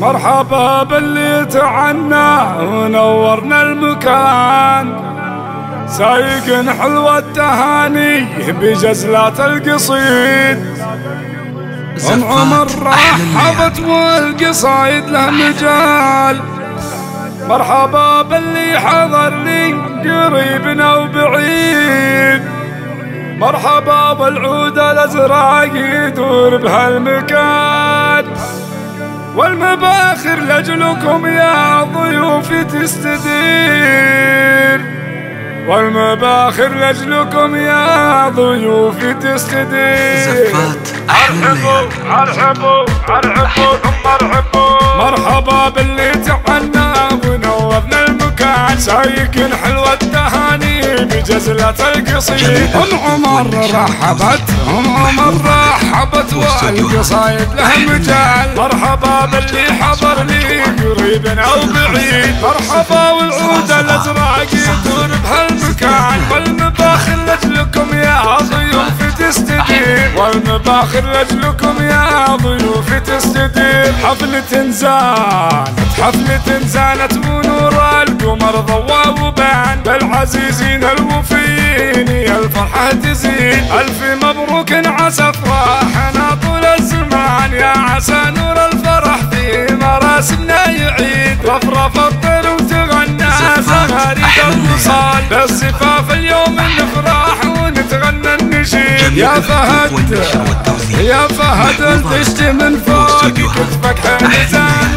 مرحبا باللي تعنى ونورنا المكان. سايق حلوة التهاني بجزلات القصيد. ام عمر رحبت والقصايد له مجال. مرحبا باللي حضر لي قريبنا وبعيد. مرحبا بالعود الأزرق يدور بهالمكان. والمباخر لجلكم يا ضيوفي تستدير. والمباخر لجلكم يا ضيوفي تستدير. زفات ارحبوا أرحبوا أرحبوا ثم أرحبوا. مرحبا باللي تعنى ونورنا المكان. حلوة التهاني بجزلة القصيد أم عمر رحبت. أم عمر رحبت والقصايد له مجال. مرحبا باللي حضر لي قريب أو بعيد. مرحبا والعود الأزرق يدور بهالمكان. والمباخر لجلكم يا ضيوف تستدير. والمباخر لجلكم يا ضيوف تستدير. حفلة زانت حفلة زانت ونور القمر ضوى وبان بالعزيزين الوفيين يا الفرحة تزين. ألف مبروك عسى افراحنا طول الزمان. يا عسى نور الفرح في مراسمنا يعيد. رفرف الطير وتغنى زغاريد الوصال. بالزفاف اليوم نفرح ونتغنى النشيد. يا فهد يا فهد تشتي من فوق كتفك حنزان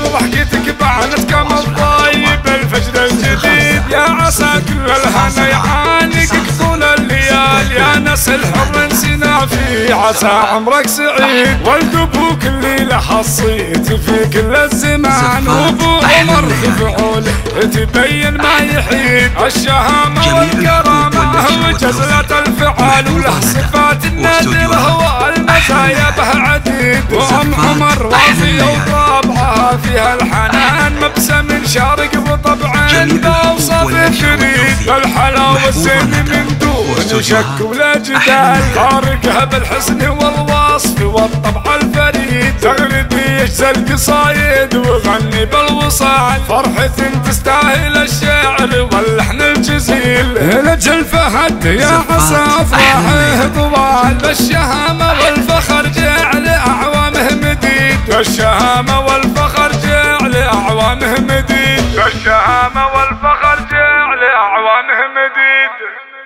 كل الهنا يعانقك طول الليال يا ناس الحر نسينا في عسى عمرك سعيد. ولد أبوك اللي حصيت في كل الزمان. وابو عمر فعوله تبين ما يحيد. الشهامة والكرامة وجزلة الفعال. وله صفات النادرة هو المزايا به عديد. وأم عمر وافية وطابعها فيها الحنان مبسم الحلاوة الزين من دون شك ولا جدال. فارقها بالحسن والوصف والطبع الفريد. تغردي يجزى القصايد وغني بالوصال. فرحة تستاهل الشعر واللحن الجزيل. لجل فهد يا عسى افراحه طوال. بالشهامة والفخر جعل أعوامه مديد. بالشهامة والفخر جعل أعوامه مديد. بالشهامة Muhammed'dir.